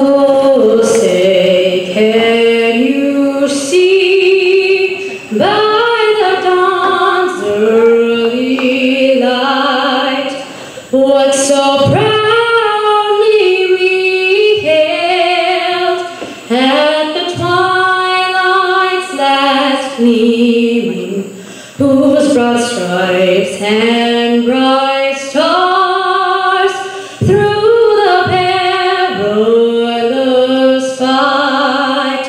Oh, say, can you see by the dawn's early light what so proudly gleaming, whose broad stripes and bright stars through the perilous fight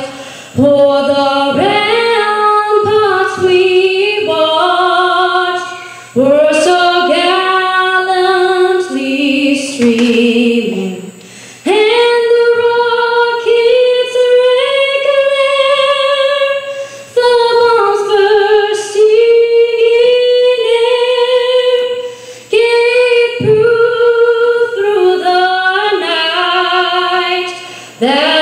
for the ramparts we watched were so gallantly streaming. There